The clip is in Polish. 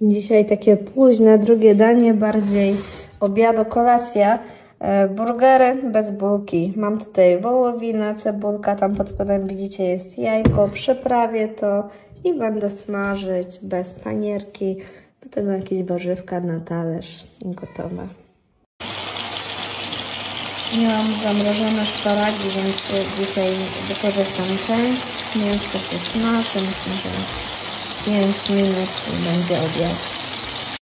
Dzisiaj takie późne, drugie danie, bardziej obiado, kolacja. E, Burgery bez bułki. Mam tutaj wołowinę, cebulka, tam pod spodem widzicie jest jajko. Przyprawię to i będę smażyć bez panierki. Do tego jakieś warzywka na talerz gotowe. Miałam zamrożone szparagi, więc dzisiaj wykorzystam część. Mięsko się smaży, myślę, że 因为，因，我们能边。